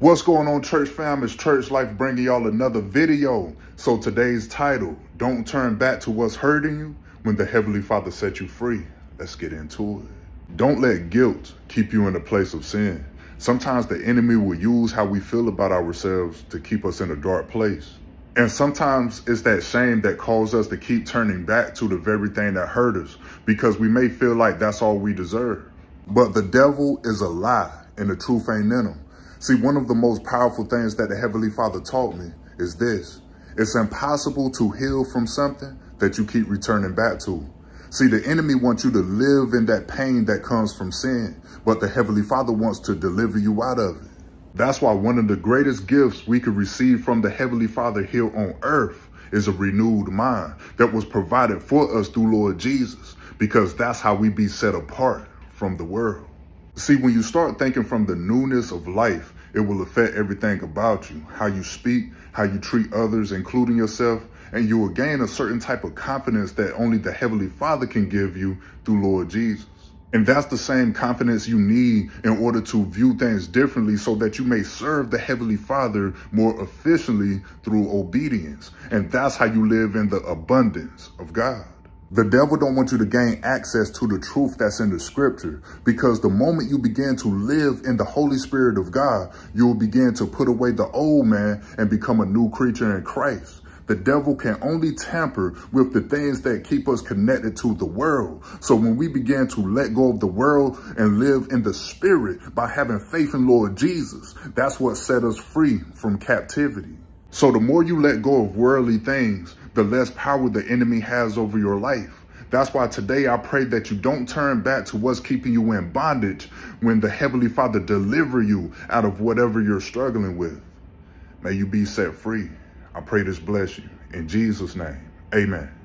What's going on, church fam? It's Church Life bringing y'all another video. So today's title, Don't Turn Back to What's Hurting You When the Heavenly Father Set You Free. Let's get into it. Don't let guilt keep you in a place of sin. Sometimes the enemy will use how we feel about ourselves to keep us in a dark place. And sometimes it's that shame that calls us to keep turning back to the very thing that hurt us because we may feel like that's all we deserve. But the devil is a lie and the truth ain't in him. See, one of the most powerful things that the Heavenly Father taught me is this. It's impossible to heal from something that you keep returning back to. See, the enemy wants you to live in that pain that comes from sin, but the Heavenly Father wants to deliver you out of it. That's why one of the greatest gifts we could receive from the Heavenly Father here on earth is a renewed mind that was provided for us through Lord Jesus, because that's how we be set apart from the world. See, when you start thinking from the newness of life, it will affect everything about you, how you speak, how you treat others, including yourself, and you will gain a certain type of confidence that only the Heavenly Father can give you through Lord Jesus. And that's the same confidence you need in order to view things differently so that you may serve the Heavenly Father more efficiently through obedience. And that's how you live in the abundance of God. The devil don't want you to gain access to the truth that's in the scripture because the moment you begin to live in the Holy Spirit of God, you will begin to put away the old man and become a new creature in Christ. The devil can only tamper with the things that keep us connected to the world. So when we begin to let go of the world and live in the spirit by having faith in Lord Jesus, that's what set us free from captivity. So the more you let go of worldly things, the less power the enemy has over your life. That's why today I pray that you don't turn back to what's keeping you in bondage when the Heavenly Father deliver you out of whatever you're struggling with. May you be set free. I pray this bless you. In Jesus' name, amen.